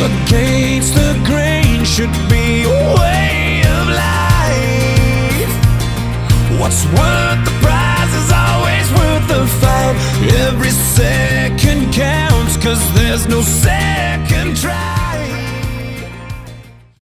Against the grain should be a way of life. What's worth the prize is always worth the fight. Every second counts, cause there's no second try.